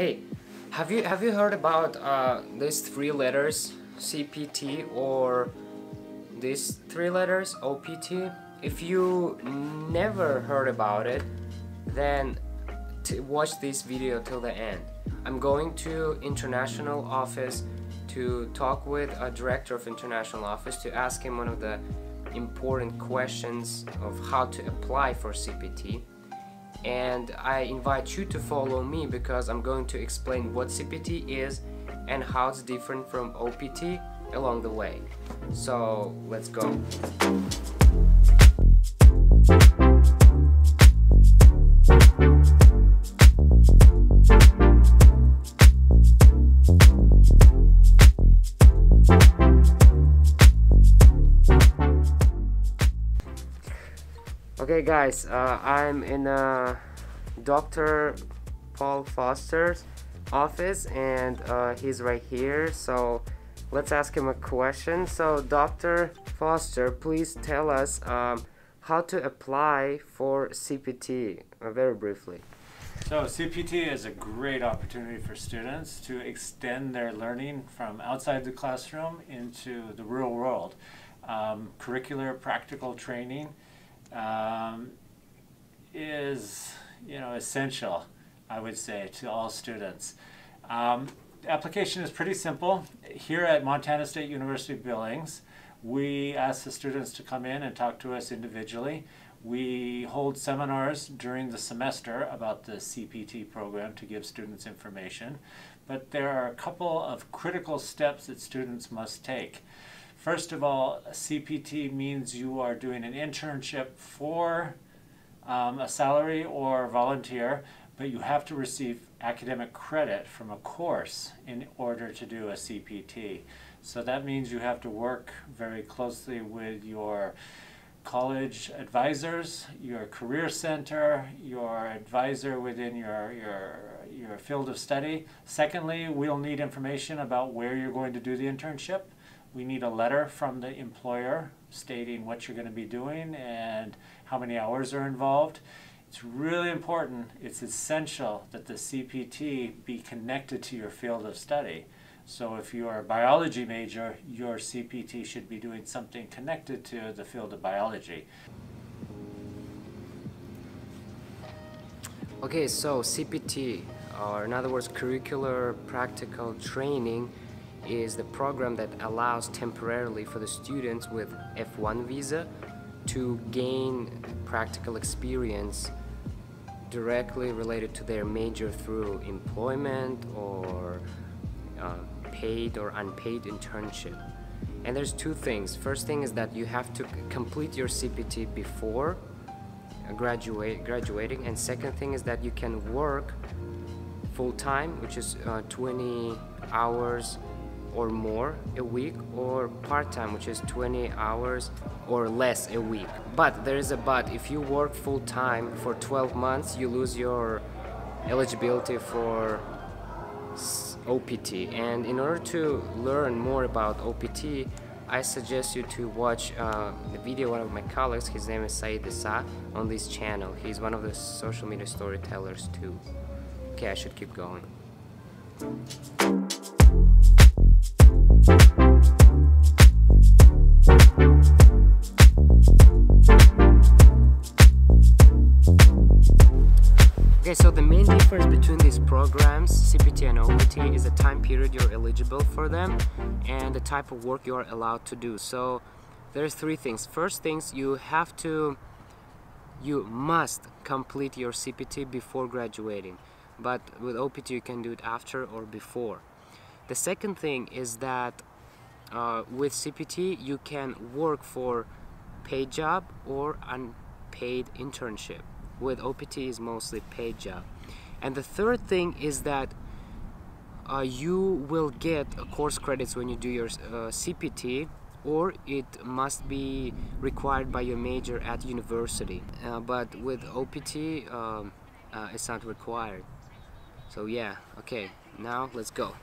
Hey, have you have you heard about uh, these three letters CPT or these three letters OPT? If you never heard about it, then watch this video till the end. I'm going to international office to talk with a director of international office to ask him one of the important questions of how to apply for CPT and I invite you to follow me because I'm going to explain what CPT is and how it's different from OPT along the way. So let's go. Okay guys, uh, I'm in uh, Dr. Paul Foster's office and uh, he's right here so let's ask him a question. So Dr. Foster, please tell us um, how to apply for CPT uh, very briefly. So CPT is a great opportunity for students to extend their learning from outside the classroom into the real world. Um, curricular practical training um, is you know essential, I would say, to all students. Um, application is pretty simple. Here at Montana State University Billings, we ask the students to come in and talk to us individually. We hold seminars during the semester about the CPT program to give students information, but there are a couple of critical steps that students must take. First of all, CPT means you are doing an internship for um, a salary or volunteer, but you have to receive academic credit from a course in order to do a CPT. So that means you have to work very closely with your college advisors, your career center, your advisor within your, your, your field of study. Secondly, we'll need information about where you're going to do the internship we need a letter from the employer stating what you're going to be doing and how many hours are involved. It's really important, it's essential that the CPT be connected to your field of study. So if you are a biology major, your CPT should be doing something connected to the field of biology. Okay, so CPT, or in other words, curricular practical training, is the program that allows temporarily for the students with F1 visa to gain practical experience directly related to their major through employment or uh, paid or unpaid internship. And there's two things. First thing is that you have to complete your CPT before graduate, graduating and second thing is that you can work full-time which is uh, 20 hours or more a week or part-time which is 20 hours or less a week. But there is a but. If you work full-time for 12 months you lose your eligibility for OPT and in order to learn more about OPT I suggest you to watch uh, the video one of my colleagues. His name is Said Issa on this channel. He's one of the social media storytellers too. Okay I should keep going Okay, so the main difference between these programs, CPT and OPT, is the time period you're eligible for them and the type of work you're allowed to do. So there's three things. First things, you have to, you must complete your CPT before graduating. But with OPT, you can do it after or before. The second thing is that uh, with CPT, you can work for paid job or unpaid internship with OPT is mostly paid job. And the third thing is that uh, you will get course credits when you do your uh, CPT or it must be required by your major at university. Uh, but with OPT, um, uh, it's not required. So yeah, okay, now let's go.